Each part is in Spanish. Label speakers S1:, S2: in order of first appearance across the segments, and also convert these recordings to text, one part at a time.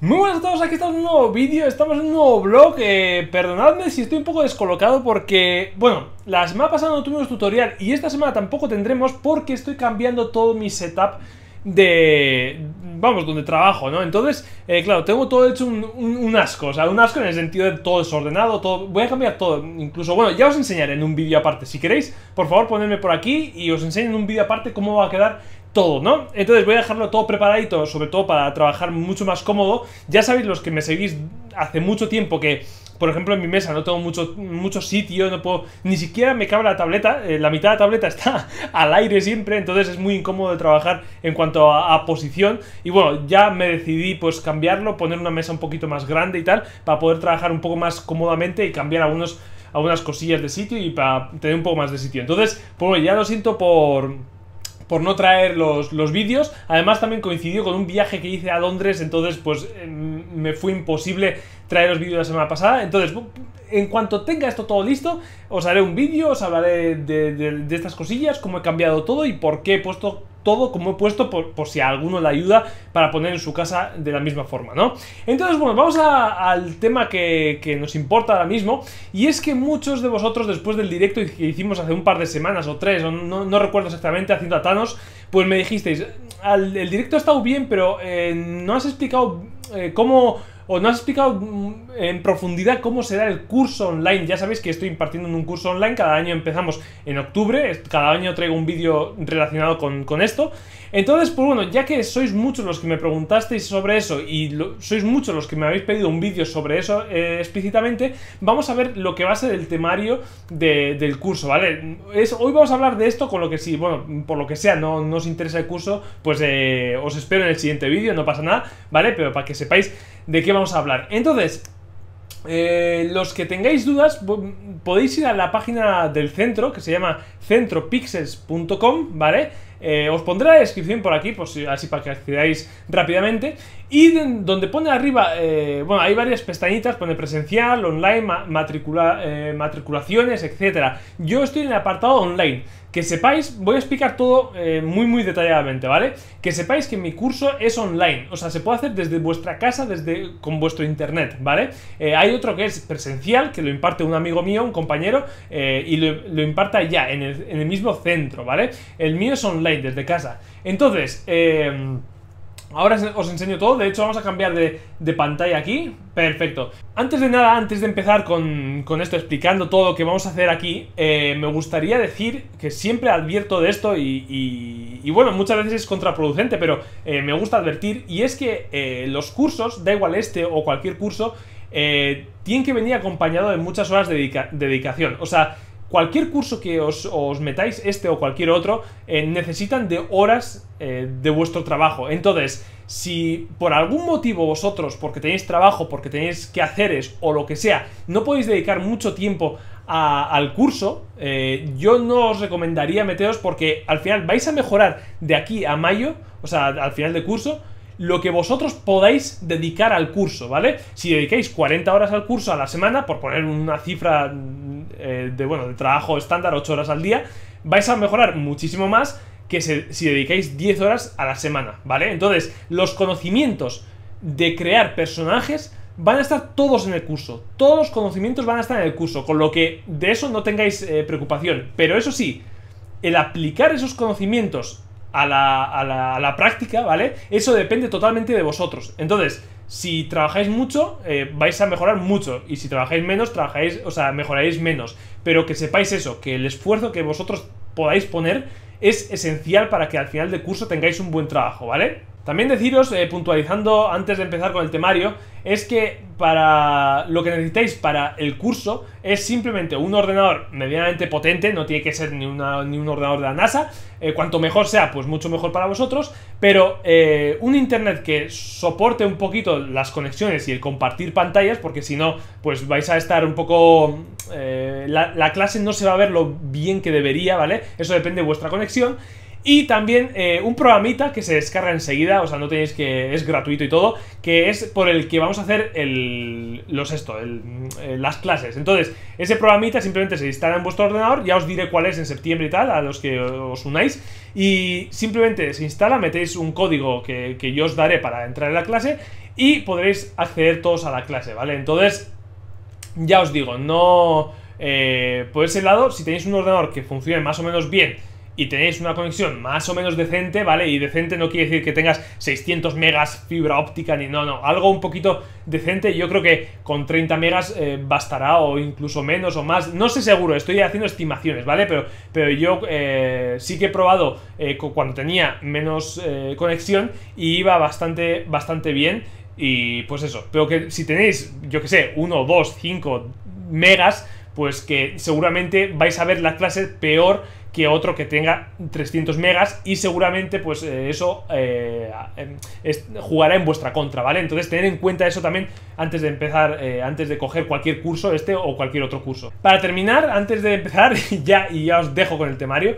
S1: Muy buenas a todos, aquí estamos en un nuevo vídeo, estamos en un nuevo vlog, eh, perdonadme si estoy un poco descolocado porque, bueno, la semana pasada no tuvimos tutorial y esta semana tampoco tendremos porque estoy cambiando todo mi setup de, vamos, donde trabajo, ¿no? Entonces, eh, claro, tengo todo hecho un, asco, o sea, un asco en el sentido de todo desordenado, todo, voy a cambiar todo, incluso, bueno, ya os enseñaré en un vídeo aparte, si queréis, por favor ponedme por aquí y os enseño en un vídeo aparte cómo va a quedar todo, ¿no? Entonces voy a dejarlo todo preparadito, sobre todo para trabajar mucho más cómodo. Ya sabéis los que me seguís hace mucho tiempo que, por ejemplo, en mi mesa no tengo mucho, mucho sitio, no puedo, ni siquiera me cabe la tableta, eh, la mitad de la tableta está al aire siempre, entonces es muy incómodo de trabajar en cuanto a, posición. Y bueno, ya me decidí pues cambiarlo, poner una mesa un poquito más grande y tal, para poder trabajar un poco más cómodamente y cambiar algunos, algunas cosillas de sitio y para tener un poco más de sitio. Entonces, pues ya lo siento por por no traer los, los vídeos. Además también coincidió con un viaje que hice a Londres, entonces pues em, me fue imposible traer los vídeos la semana pasada. Entonces, en cuanto tenga esto todo listo, os haré un vídeo, os hablaré de, de, estas cosillas, cómo he cambiado todo y por qué he puesto todo como he puesto por, si a alguno le ayuda para poner en su casa de la misma forma, ¿no? Entonces, bueno, vamos al tema que, nos importa ahora mismo y es que muchos de vosotros después del directo que hicimos hace un par de semanas o tres, o no, recuerdo exactamente, haciendo a Thanos, pues me dijisteis, el directo ha estado bien, pero eh, no has explicado eh, cómo o no has explicado mm, en profundidad cómo será el curso online. Ya sabéis que estoy impartiendo en un curso online, cada año empezamos en octubre, cada año traigo un vídeo relacionado con, esto. Entonces, pues bueno, ya que sois muchos los que me preguntasteis sobre eso y sois muchos los que me habéis pedido un vídeo sobre eso eh, explícitamente, vamos a ver lo que va a ser el temario del curso, ¿vale? Hoy vamos a hablar de esto con lo que sí, bueno, por lo que sea, no, os interesa el curso, pues eh, os espero en el siguiente vídeo, no pasa nada, ¿vale? Pero para que sepáis de qué vamos a hablar. Entonces, eh, los que tengáis dudas, podéis ir a la página del centro, que se llama centropixels.com, ¿vale? Eh, os pondré la descripción por aquí, pues así para que accedáis rápidamente. Y donde pone arriba, eh, bueno, hay varias pestañitas, pone presencial, online, matriculaciones, etcétera. Yo estoy en el apartado online. Que sepáis, voy a explicar todo eh, muy muy detalladamente, ¿vale? Que sepáis que mi curso es online, o sea, se puede hacer desde vuestra casa, desde con vuestro internet, ¿vale? Eh, hay otro que es presencial, que lo imparte un amigo mío, un compañero, eh, y lo, imparta ya en el, en el mismo centro, ¿vale? El mío es online, desde casa. Entonces, eh... Ahora os enseño todo, de hecho vamos a cambiar de, pantalla aquí. Perfecto. Antes de nada, antes de empezar con, esto explicando todo lo que vamos a hacer aquí eh, Me gustaría decir que siempre advierto de esto y, bueno, muchas veces es contraproducente Pero eh, me gusta advertir y es que eh, los cursos, da igual este o cualquier curso Tienen que venir acompañado de muchas horas de dedicación. O sea, cualquier curso que os, metáis, este o cualquier otro, eh, necesitan de horas eh, de vuestro trabajo. Entonces, si por algún motivo vosotros, porque tenéis trabajo, porque tenéis que haceres o lo que sea, no podéis dedicar mucho tiempo al curso, eh, yo no os recomendaría meteros porque al final vais a mejorar de aquí a mayo, o sea, al final del curso, lo que vosotros podáis dedicar al curso, ¿vale? Si dedicáis 40 horas al curso a la semana, por poner una cifra eh, de, bueno, de trabajo estándar, 8 horas al día, vais a mejorar muchísimo más que si dedicáis 10 horas a la semana, ¿vale? Entonces, los conocimientos de crear personajes van a estar todos en el curso. Todos los conocimientos van a estar en el curso, con lo que de eso no tengáis eh, preocupación. Pero eso sí, el aplicar esos conocimientos a la, a la, práctica, ¿vale? Eso depende totalmente de vosotros. Entonces, si trabajáis mucho, eh, vais a mejorar mucho. Y si trabajáis menos, trabajáis, o sea, mejoraréis menos. Pero que sepáis eso, que el esfuerzo que vosotros podáis poner es esencial para que al final del curso tengáis un buen trabajo, ¿vale? También deciros, eh, puntualizando antes de empezar con el temario, es que para lo que necesitáis para el curso es simplemente un ordenador medianamente potente, no tiene que ser ni, un ordenador de la NASA, eh, cuanto mejor sea, pues mucho mejor para vosotros, pero eh, un internet que soporte un poquito las conexiones y el compartir pantallas, porque si no, pues vais a estar un poco... la, la clase no se va a ver lo bien que debería, ¿vale? Eso depende de vuestra conexión. Y también eh, un programita que se descarga enseguida, o sea, no tenéis que. es gratuito y todo, que es por el que vamos a hacer el, los esto, el, eh, las clases. Entonces, ese programita simplemente se instala en vuestro ordenador, ya os diré cuál es en septiembre y tal, a los que os unáis. Y simplemente se instala, metéis un código que, que yo os daré para entrar en la clase y podréis acceder todos a la clase, ¿vale? Entonces, ya os digo, no... Eh, por ese lado, si tenéis un ordenador que funcione más o menos bien y tenéis una conexión más o menos decente, ¿vale? Y decente no quiere decir que tengas 600 megas fibra óptica ni no, no, algo un poquito decente, yo creo que con 30 megas eh, bastará o incluso menos o más, no sé seguro, estoy haciendo estimaciones, ¿vale? Pero, pero yo eh, sí que he probado eh, cuando tenía menos conexión y iba bastante, bastante bien y pues eso, pero que si tenéis, yo que sé, 1, 2, 5 megas, pues que seguramente vais a ver la clase peor que otro que tenga 300 megas y seguramente pues eh, eso eh, em, jugará en vuestra contra, ¿vale? Entonces tener en cuenta eso también antes de empezar, eh, antes de coger cualquier curso, este o cualquier otro curso. Para terminar, antes de empezar, ya, y ya os dejo con el temario,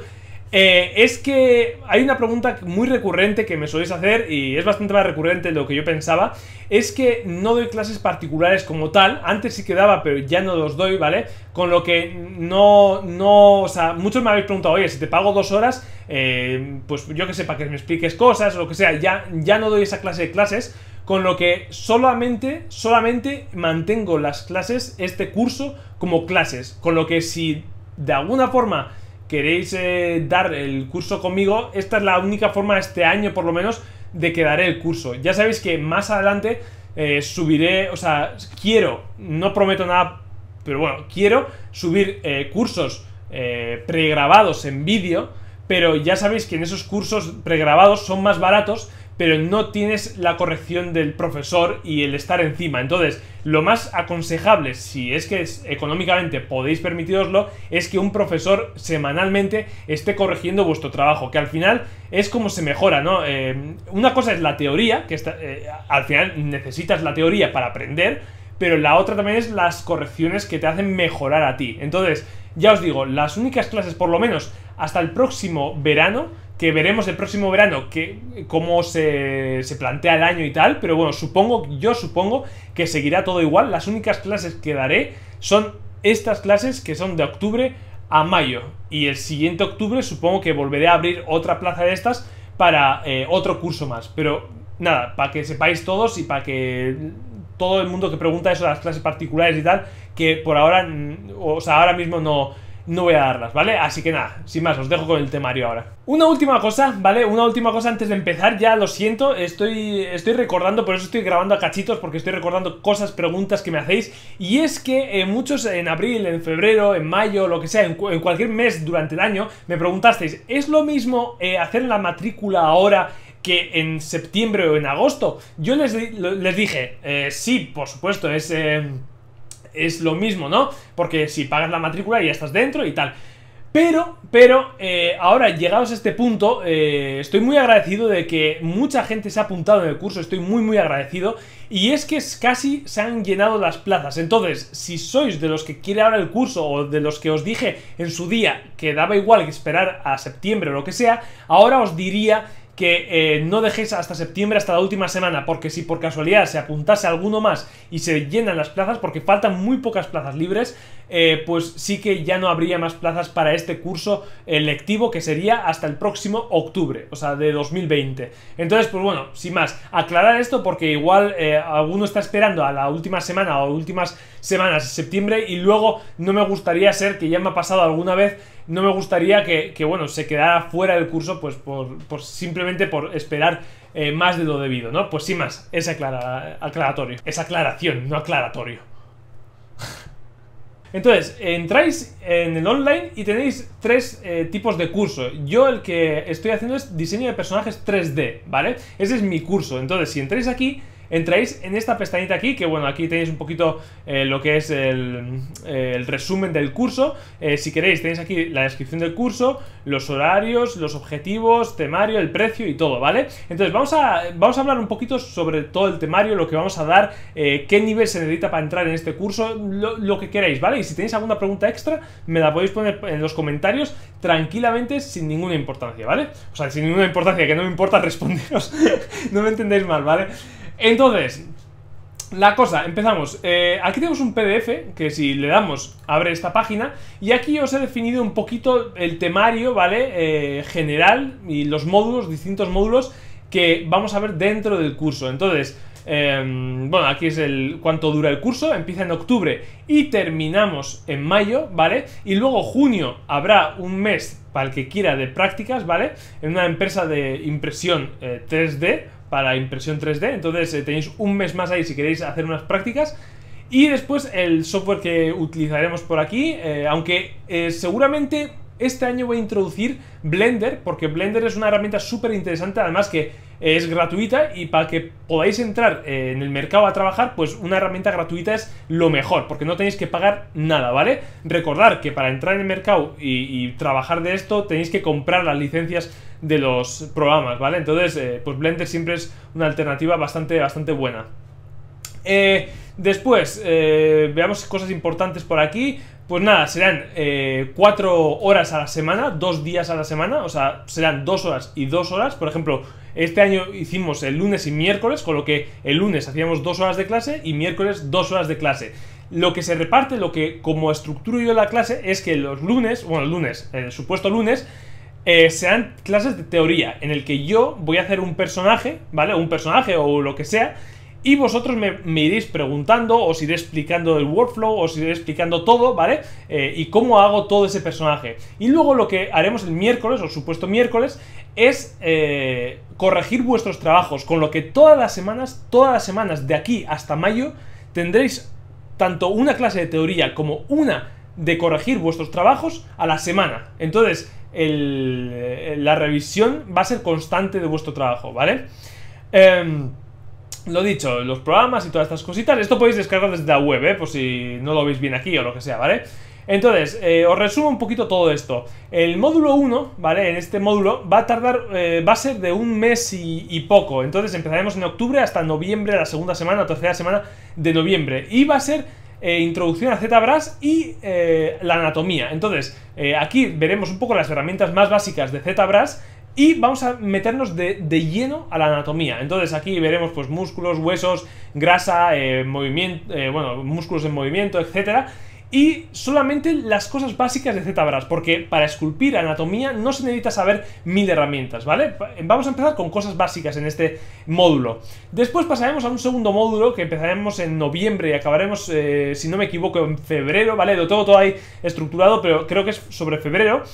S1: eh, es que hay una pregunta muy recurrente que me soléis hacer y es bastante más recurrente de lo que yo pensaba. Es que no doy clases particulares como tal. Antes sí que daba, pero ya no los doy, ¿vale? Con lo que no, no, o sea, muchos me habéis preguntado, oye, si te pago dos horas, eh, pues yo que sé, para que me expliques cosas o lo que sea, ya, ya no doy esa clase de clases. Con lo que solamente, solamente mantengo las clases, este curso, como clases. Con lo que si de alguna forma queréis eh, dar el curso conmigo, esta es la única forma este año por lo menos de que daré el curso. Ya sabéis que más adelante eh, subiré, o sea, quiero, no prometo nada, pero bueno, quiero subir eh, cursos pregrabados en vídeo, pero ya sabéis que en esos cursos pregrabados son más baratos pero no tienes la corrección del profesor y el estar encima. Entonces, lo más aconsejable, si es que económicamente podéis permitiroslo, es que un profesor semanalmente esté corrigiendo vuestro trabajo, que al final es como se mejora, ¿no? Eh, una cosa es la teoría, que eh, al final necesitas la teoría para aprender, pero la otra también es las correcciones que te hacen mejorar a ti. Entonces, ya os digo, las únicas clases, por lo menos hasta el próximo verano, que veremos el próximo verano que, cómo se, se, plantea el año y tal, pero bueno, supongo, yo supongo que seguirá todo igual. Las únicas clases que daré son estas clases que son de octubre a mayo. Y el siguiente octubre supongo que volveré a abrir otra plaza de estas para eh, otro curso más. Pero nada, para que sepáis todos y para que todo el mundo que pregunta eso las clases particulares y tal, que por ahora, o sea, ahora mismo no no voy a darlas, ¿vale? Así que nada, sin más, os dejo con el temario ahora. Una última cosa, ¿vale? Una última cosa antes de empezar, ya lo siento, estoy, estoy recordando, por eso estoy grabando a cachitos, porque estoy recordando cosas, preguntas que me hacéis, y es que eh, muchos en abril, en febrero, en mayo, lo que sea, en, cualquier mes durante el año, me preguntasteis, ¿es lo mismo eh, hacer la matrícula ahora que en septiembre o en agosto? Yo les, les dije, eh, sí, por supuesto, es es lo mismo, ¿no? Porque si pagas la matrícula ya estás dentro y tal. Pero, pero, eh, ahora llegados a este punto, eh, estoy muy agradecido de que mucha gente se ha apuntado en el curso, estoy muy muy agradecido. Y es que casi se han llenado las plazas. Entonces, si sois de los que quiere ahora el curso o de los que os dije en su día que daba igual que esperar a septiembre o lo que sea, ahora os diría que eh, no dejéis hasta septiembre, hasta la última semana, porque si por casualidad se apuntase alguno más y se llenan las plazas, porque faltan muy pocas plazas libres, eh, pues sí que ya no habría más plazas para este curso lectivo que sería hasta el próximo octubre, o sea, de 2020. Entonces, pues bueno, sin más, aclarar esto porque igual eh, alguno está esperando a la última semana o últimas semanas de septiembre y luego no me gustaría ser, que ya me ha pasado alguna vez, no me gustaría que, bueno, se quedara fuera del curso pues por, simplemente por esperar eh, más de lo debido, ¿no? Pues sin más, es aclaratorio, es aclaración, no aclaratorio. Entonces, entráis en el online y tenéis tres eh, tipos de curso. Yo el que estoy haciendo es diseño de personajes 3D, ¿vale? Ese es mi curso. Entonces, si entráis aquí, entráis en esta pestañita aquí, que bueno, aquí tenéis un poquito eh, lo que es el, resumen del curso. Eh, si queréis, tenéis aquí la descripción del curso, los horarios, los objetivos, temario, el precio y todo, ¿vale? Entonces vamos a, vamos a hablar un poquito sobre todo el temario, lo que vamos a dar, eh, qué nivel se necesita para entrar en este curso, lo, lo que queráis, ¿vale? Y si tenéis alguna pregunta extra, me la podéis poner en los comentarios tranquilamente, sin ninguna importancia, ¿vale? O sea, sin ninguna importancia, que no me importa responderos, no me entendéis mal, ¿vale? Entonces, la cosa, empezamos. Eh, aquí tenemos un PDF que si le damos abre esta página y aquí os he definido un poquito el temario, ¿vale? Eh, general y los módulos, distintos módulos que vamos a ver dentro del curso. Entonces, Em, bueno, aquí es el cuánto dura el curso, empieza en octubre y terminamos en mayo, ¿vale? Y luego junio habrá un mes para el que quiera de prácticas, ¿vale? En una empresa de impresión 3D, eh, para impresión 3D, entonces eh, tenéis un mes más ahí si queréis hacer unas prácticas. Y después el software que utilizaremos por aquí, eh, aunque seguramente este año voy a introducir Blender, porque Blender es una herramienta súper interesante, además que es gratuita y para que podáis entrar eh, en el mercado a trabajar, pues una herramienta gratuita es lo mejor, porque no tenéis que pagar nada, ¿vale? Recordar que para entrar en el mercado y, trabajar de esto tenéis que comprar las licencias de los programas, ¿vale? Entonces, eh, pues Blender siempre es una alternativa bastante, bastante buena. Eh, después, veamos cosas importantes por aquí. Pues nada, serán eh, cuatro horas a la semana, dos días a la semana, o sea, serán dos horas y dos horas. Por ejemplo, este año hicimos el lunes y miércoles, con lo que el lunes hacíamos dos horas de clase y miércoles dos horas de clase. Lo que se reparte, lo que como estructuro yo la clase, es que los lunes, bueno, el lunes, el supuesto lunes, eh, sean clases de teoría, en el que yo voy a hacer un personaje, ¿vale? Un personaje o lo que sea, y vosotros me, iréis preguntando, os iré explicando el workflow, os iré explicando todo, ¿vale? Eh, y cómo hago todo ese personaje. Y luego lo que haremos el miércoles, o supuesto miércoles, es eh, corregir vuestros trabajos. Con lo que todas las semanas, todas las semanas de aquí hasta mayo, tendréis tanto una clase de teoría como una de corregir vuestros trabajos a la semana. Entonces, la revisión va a ser constante de vuestro trabajo, ¿vale? Eh, lo dicho, los programas y todas estas cositas, esto podéis descargar desde la web, ¿eh? por si no lo veis bien aquí o lo que sea, ¿vale? Entonces, eh, os resumo un poquito todo esto. El módulo 1, ¿vale? En este módulo va a tardar, eh, va a ser de un mes y, poco. Entonces empezaremos en octubre hasta noviembre, la segunda semana tercera semana de noviembre. Y va a ser eh, introducción a ZBrush y la anatomía. Entonces, aquí veremos un poco las herramientas más básicas de ZBrush y vamos a meternos de, lleno a la anatomía. Entonces aquí veremos pues músculos, huesos, grasa, eh, movimiento, eh, bueno, músculos en movimiento, etcétera. Y solamente las cosas básicas de ZBrush, porque para esculpir anatomía no se necesita saber mil herramientas, ¿vale? Vamos a empezar con cosas básicas en este módulo. Después pasaremos a un segundo módulo que empezaremos en noviembre y acabaremos, eh, si no me equivoco, en febrero, ¿vale? Lo todo ahí estructurado, pero creo que es sobre febrero.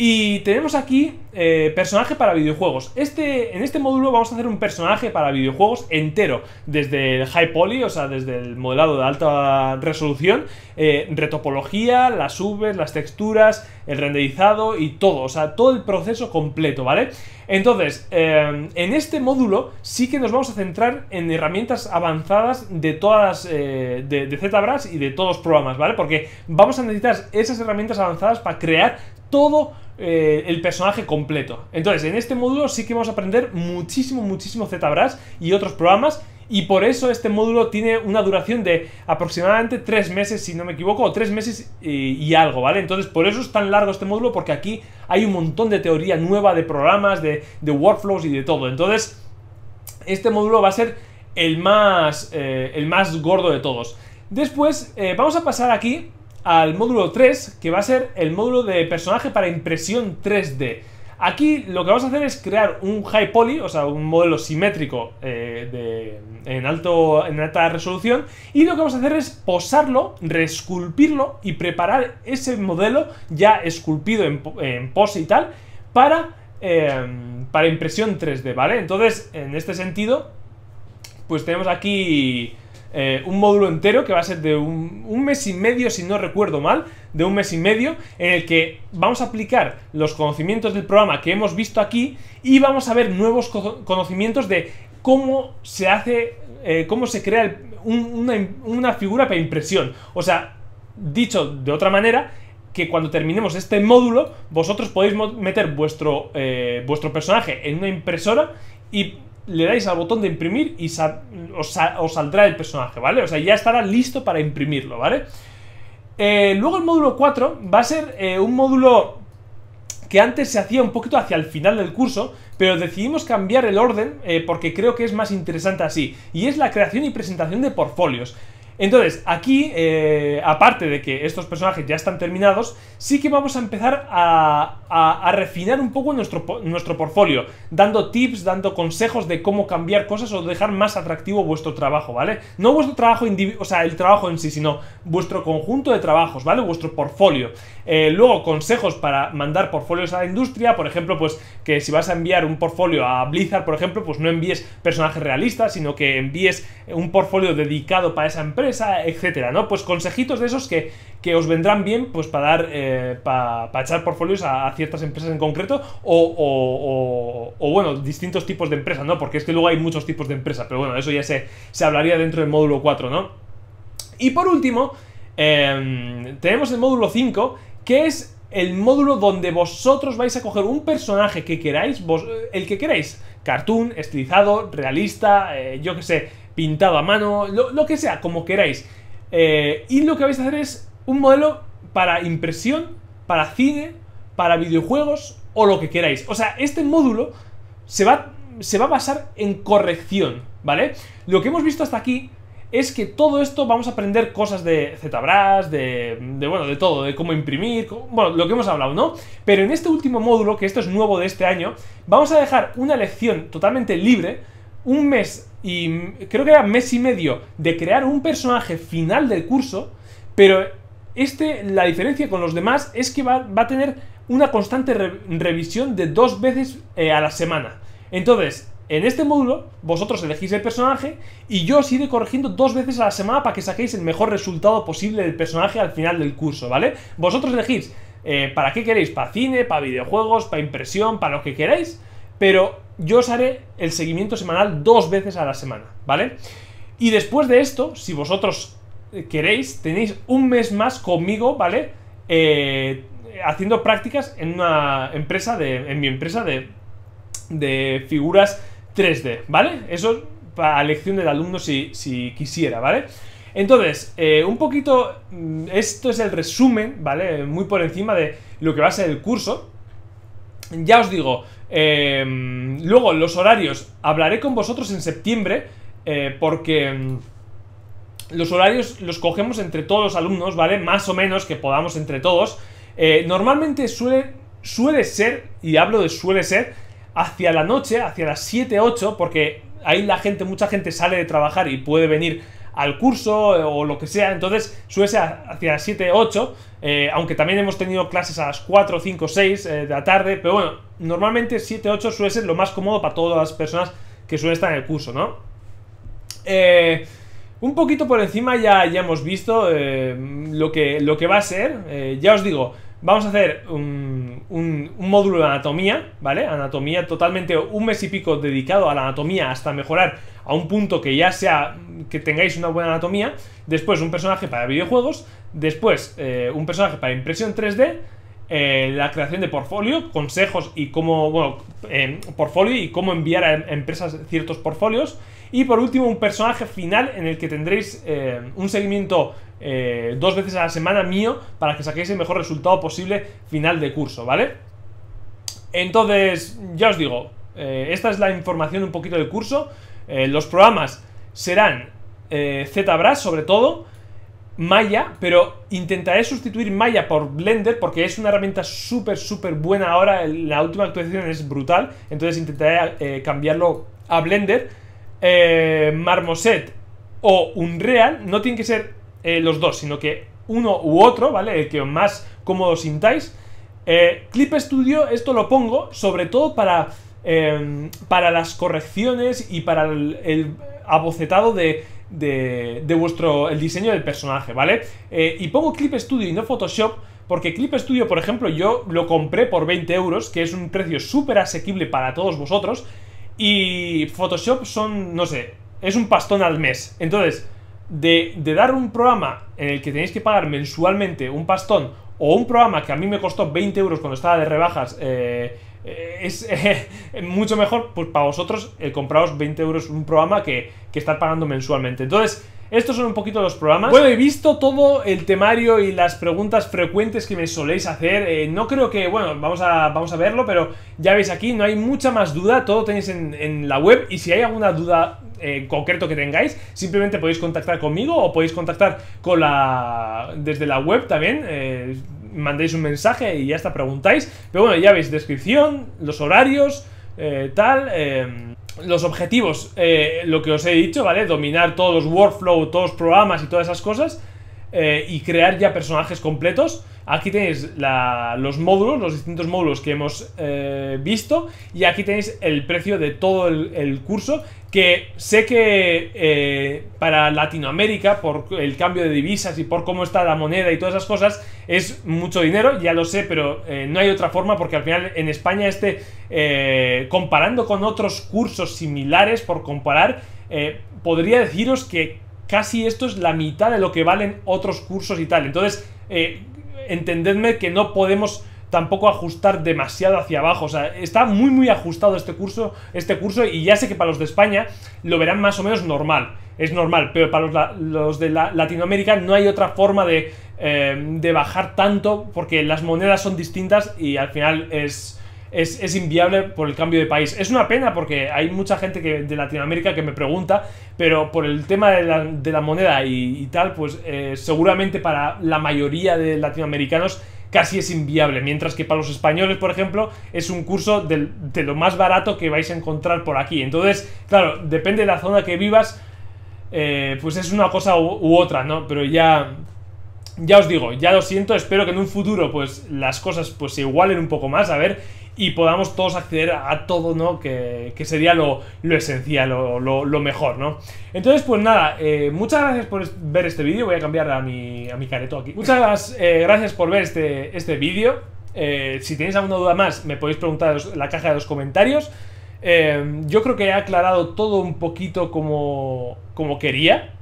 S1: Y tenemos aquí eh, personaje para videojuegos. Este, en este módulo vamos a hacer un personaje para videojuegos entero, desde el high poly, o sea, desde el modelado de alta resolución, eh, retopología, las UVs, las texturas, el renderizado y todo, o sea, todo el proceso completo, ¿vale? Entonces, eh, en este módulo sí que nos vamos a centrar en herramientas avanzadas de todas de, de ZBrush y de todos los programas, ¿vale? Porque vamos a necesitar esas herramientas avanzadas para crear todo eh, el personaje completo. Entonces, en este módulo sí que vamos a aprender muchísimo, muchísimo ZBrush y otros programas. Y por eso este módulo tiene una duración de aproximadamente 3 meses, si no me equivoco, o 3 meses y, algo, ¿vale? Entonces, por eso es tan largo este módulo, porque aquí hay un montón de teoría nueva, de programas, de, workflows y de todo. Entonces, este módulo va a ser el más, eh, el más gordo de todos. Después, eh, vamos a pasar aquí al módulo 3, que va a ser el módulo de personaje para impresión 3D. Aquí lo que vamos a hacer es crear un high poly, o sea, un modelo simétrico eh, en, alto, en alta resolución, y lo que vamos a hacer es posarlo, reesculpirlo y preparar ese modelo ya esculpido en, pose y tal para, em, para impresión 3D, ¿vale? Entonces, en este sentido, pues tenemos aquí eh, un módulo entero que va a ser de un, mes y medio, si no recuerdo mal, de un mes y medio, en el que vamos a aplicar los conocimientos del programa que hemos visto aquí y vamos a ver nuevos conocimientos de cómo se hace, eh, cómo se crea una, figura para impresión. O sea, dicho de otra manera, que cuando terminemos este módulo, vosotros podéis meter vuestro, eh, vuestro personaje en una impresora y le dais al botón de imprimir y os, saldrá el personaje, ¿vale? O sea, ya estará listo para imprimirlo, ¿vale? Eh, luego el módulo 4 va a ser eh, un módulo que antes se hacía un poquito hacia el final del curso, pero decidimos cambiar el orden eh, porque creo que es más interesante así, y es la creación y presentación de portfolios. Entonces, aquí, eh, aparte de que estos personajes ya están terminados, sí que vamos a empezar a, refinar un poco nuestro, nuestro portfolio, dando tips, dando consejos de cómo cambiar cosas o dejar más atractivo vuestro trabajo, ¿vale? No vuestro trabajo individual, o sea, el trabajo en sí, sino vuestro conjunto de trabajos, ¿vale? Vuestro portfolio. Eh, luego, consejos para mandar portfolios a la industria, por ejemplo, pues que si vas a enviar un portfolio a Blizzard, por ejemplo, pues no envíes personajes realistas, sino que envíes un portfolio dedicado para esa empresa etcétera, ¿no? Pues consejitos de esos que, que os vendrán bien, pues para dar, eh, para, echar portfolios a, ciertas empresas en concreto o, o, bueno, distintos tipos de empresas, ¿no? Porque es que luego hay muchos tipos de empresas, pero bueno, eso ya se, se hablaría dentro del módulo 4, ¿no? Y por último, em, tenemos el módulo 5, que es el módulo donde vosotros vais a coger un personaje que queráis, vos, el que queráis, cartoon, estilizado, realista, eh, yo que sé, pintado a mano, lo, que sea, como queráis. Eh, y lo que vais a hacer es un modelo para impresión, para cine, para videojuegos o lo que queráis. O sea, este módulo se va, se va a basar en corrección, ¿vale? Lo que hemos visto hasta aquí es que todo esto vamos a aprender cosas de ZBrush, de, de, bueno, de todo, de cómo imprimir, bueno, lo que hemos hablado, ¿no? Pero en este último módulo, que esto es nuevo de este año, vamos a dejar una lección totalmente libre un mes y creo que era mes y medio de crear un personaje final del curso, pero este, la diferencia con los demás es que va, a tener una constante revisión de dos veces eh, a la semana. Entonces, en este módulo, vosotros elegís el personaje y yo os iré corrigiendo dos veces a la semana para que saquéis el mejor resultado posible del personaje al final del curso, ¿vale? Vosotros elegís eh, para qué queréis, para cine, para videojuegos, para impresión, para lo que queráis, pero yo os haré el seguimiento semanal dos veces a la semana, ¿vale? Y después de esto, si vosotros eh, queréis, tenéis un mes más conmigo, ¿vale? Eh, haciendo prácticas en una empresa de. en mi empresa de. de figuras 3D, ¿vale? Eso para elección del alumno si, si quisiera, ¿vale? Entonces, eh, un poquito. Mm, esto es el resumen, ¿vale? Muy por encima de lo que va a ser el curso. Ya os digo, em, luego los horarios, hablaré con vosotros en septiembre, eh, porque em, los horarios los cogemos entre todos los alumnos, ¿vale? Más o menos que podamos entre todos. Eh, normalmente suele, suele ser, y hablo de suele ser, hacia la noche, hacia las 7, 8, porque ahí la gente, mucha gente sale de trabajar y puede venir al curso eh, o lo que sea, entonces suele ser hacia las 7, 8, eh, aunque también hemos tenido clases a las 4, 5, 6 de la tarde, pero bueno, normalmente 7, 8 suele ser lo más cómodo para todas las personas que suelen estar en el curso, ¿no? Eh, un poquito por encima ya, ya hemos visto lo, que, lo que va a ser, ya os digo, vamos a hacer un, módulo de anatomía, ¿vale? Anatomía totalmente, un mes y pico dedicado a la anatomía hasta mejorar a un punto que ya sea que tengáis una buena anatomía. Después un personaje para videojuegos. Después eh, un personaje para impresión 3D. Eh, la creación de portfolio, consejos y cómo, bueno, eh, portfolio y cómo enviar a empresas ciertos portfolios. Y por último, un personaje final en el que tendréis eh, un seguimiento dos veces a la semana mío para que saquéis el mejor resultado posible final de curso, ¿vale? Entonces, ya os digo, esta es la información un poquito del curso. Los programas serán ZBrush sobre todo, Maya, pero intentaré sustituir Maya por Blender porque es una herramienta súper, súper buena ahora. La última actualización es brutal, entonces intentaré cambiarlo a Blender eh, Marmoset o Unreal, no tienen que ser eh, los dos, sino que uno u otro, ¿vale? El que más cómodo sintáis. Eh, Clip Studio, esto lo pongo sobre todo para, em, para las correcciones y para el, abocetado de, de, vuestro el diseño del personaje, ¿vale? Eh, y pongo Clip Studio y no Photoshop porque Clip Studio, por ejemplo, yo lo compré por 20 euros, que es un precio súper asequible para todos vosotros. Y Photoshop son, no sé, es un pastón al mes. Entonces, de, dar un programa en el que tenéis que pagar mensualmente un pastón o un programa que a mí me costó 20 euros cuando estaba de rebajas, eh, eh, es mucho mejor pues para vosotros el compraros 20 euros un programa que, que estar pagando mensualmente. Entonces, estos son un poquito los programas. Bueno, he visto todo el temario y las preguntas frecuentes que me soléis hacer. Eh, no creo que, bueno, vamos a, vamos a verlo, pero ya veis aquí, no hay mucha más duda. Todo tenéis en, la web. Y si hay alguna duda eh, concreto que tengáis, simplemente podéis contactar conmigo o podéis contactar con la desde la web también. Eh, mandéis un mensaje y ya está, preguntáis. Pero bueno, ya veis, descripción, los horarios, eh, tal. los objetivos, lo que os he dicho, ¿vale? Dominar todos los workflows, todos los programas y todas esas cosas. y crear ya personajes completos. Aquí tenéis los módulos, los distintos módulos que hemos eh, visto y aquí tenéis el precio de todo el, curso que sé que eh, para Latinoamérica, por el cambio de divisas y por cómo está la moneda y todas esas cosas, es mucho dinero, ya lo sé, pero eh, no hay otra forma porque al final en España este, comparando con otros cursos similares, por comparar, podría deciros que casi esto es la mitad de lo que valen otros cursos y tal. Entonces, entendedme que no podemos tampoco ajustar demasiado hacia abajo. O sea, está muy muy ajustado este curso, este curso y ya sé que para los de España lo verán más o menos normal. Es normal, pero para los, de Latinoamérica no hay otra forma de, eh, de bajar tanto porque las monedas son distintas y al final es, es, inviable por el cambio de país. Es una pena porque hay mucha gente que, de Latinoamérica que me pregunta, pero por el tema de la, moneda y, tal, pues eh, seguramente para la mayoría de latinoamericanos casi es inviable, mientras que para los españoles, por ejemplo, es un curso de, lo más barato que vais a encontrar por aquí. Entonces, claro, depende de la zona que vivas, eh, pues es una cosa u, otra, ¿no? Pero ya... Ya os digo, ya lo siento, espero que en un futuro pues las cosas pues se igualen un poco más, a ver, y podamos todos acceder a todo, ¿no? Que, sería lo, esencial, lo, lo, mejor, ¿no? Entonces, pues nada, eh, muchas gracias por ver este vídeo. Voy a cambiar a mi, a mi careto aquí. Muchas eh, gracias por ver este, este vídeo. Eh, si tenéis alguna duda más, me podéis preguntar en la caja de los comentarios. yo creo que he aclarado todo un poquito como, como quería.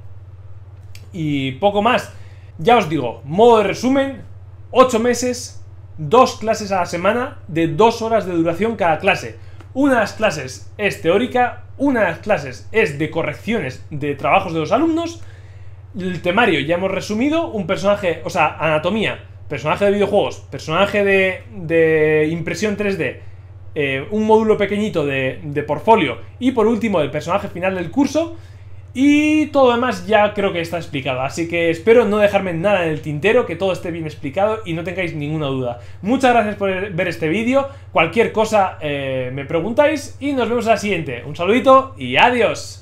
S1: Y poco más. Ya os digo, modo de resumen, 8 meses, dos clases a la semana de dos horas de duración cada clase. Una de las clases es teórica, una de las clases es de correcciones de trabajos de los alumnos. El temario ya hemos resumido, un personaje, o sea, anatomía, personaje de videojuegos, personaje de, de impresión 3D, eh, un módulo pequeñito de, de portfolio y por último el personaje final del curso. Y todo lo demás ya creo que está explicado, así que espero no dejarme nada en el tintero, que todo esté bien explicado y no tengáis ninguna duda. Muchas gracias por ver este vídeo, cualquier cosa eh, me preguntáis y nos vemos en la siguiente. Un saludito y adiós.